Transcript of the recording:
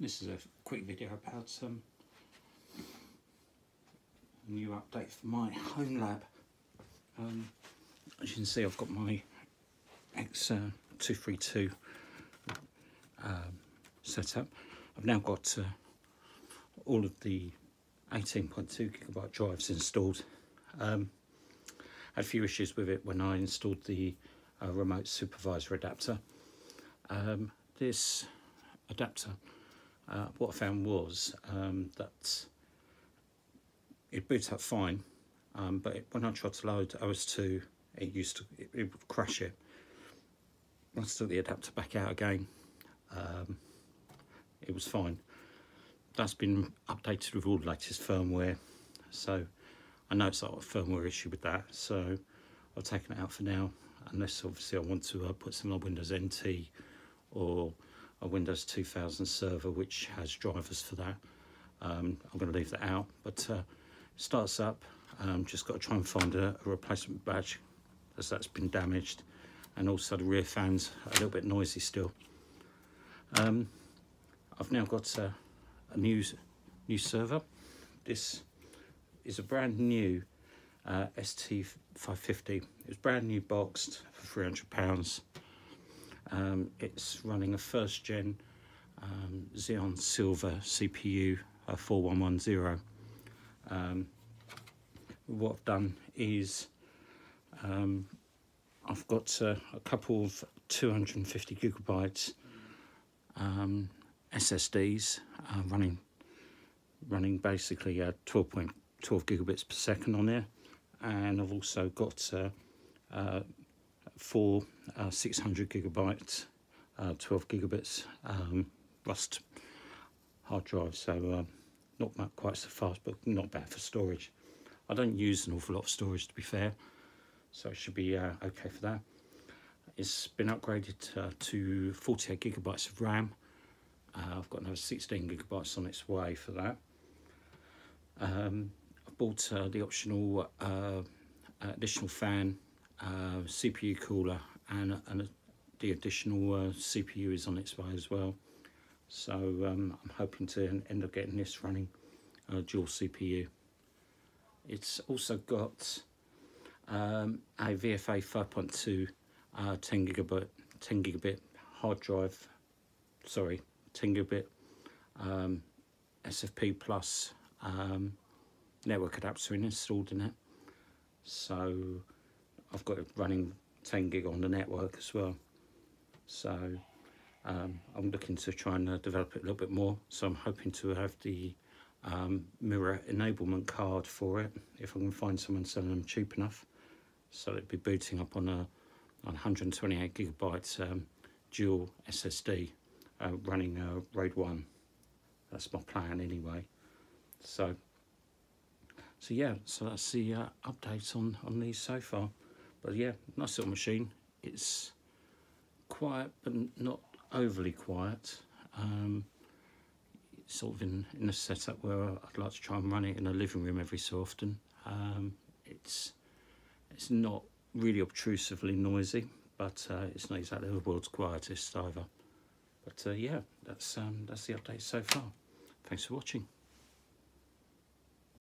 This is a quick video about um, a new update for my home lab. Um, as you can see I've got my X232 uh, um, set up. I've now got uh, all of the 18.2 gigabyte drives installed. Um, had a few issues with it when I installed the uh, remote supervisor adapter. Um, this adapter uh, what I found was um, that it boots up fine, um, but it, when I tried to load OS2, it used to it, it would crash it. I took the adapter back out again. Um, it was fine. That's been updated with all the latest firmware, so I know it's not a firmware issue with that. So I've taken it out for now, unless obviously I want to uh, put some on Windows NT or a Windows 2000 server which has drivers for that. Um, I'm going to leave that out, but uh, starts up. Um, just got to try and find a, a, replacement badge as that's been damaged, and also the rear fans a little bit noisy still. Um, I've now got a, a new new server. This is a brand new uh, ST550. It was brand new boxed for 300 pounds. Um, it's running a first gen um, Xeon Silver CPU uh, 4110. Um, what I've done is um, I've got uh, a couple of 250 gigabytes um, SSDs uh, running running basically uh, 12.12 gigabits per second on there and I've also got uh, uh, four uh, 600 gigabytes, uh, 12 gigabits um, Rust hard drive, so uh, not quite so fast, but not bad for storage. I don't use an awful lot of storage to be fair, so it should be uh, okay for that. It's been upgraded to 48 gigabytes of RAM. I've got another 16 gigabytes on its way for that. Um, I bought the optional additional fan uh, CPU cooler and, and the additional uh, CPU is on its way as well. So um, I'm hoping to end up getting this running uh, dual CPU. It's also got um, a VFA 5.2 uh, 10 gigabit 10 gigabit hard drive, sorry, 10 gigabit um, SFP plus um, network adapter installed in it. So I've got it running 10 gig on the network as well. So um, I'm looking to try and uh, develop it a little bit more. So I'm hoping to have the um, mirror enablement card for it, if I can find someone selling them cheap enough. So it'd be booting up on a on 128 gigabytes um, dual SSD uh, running uh, RAID 1. That's my plan anyway. So, so yeah, so that's the uh, updates on, on these so far. But yeah, nice little machine. It's quiet, but not overly quiet. Um, sort of in, in a setup where I'd like to try and run it in a living room every so often. Um, it's it's not really obtrusively noisy, but uh, it's not exactly the world's quietest either. But uh, yeah, that's um, that's the update so far. Thanks for watching.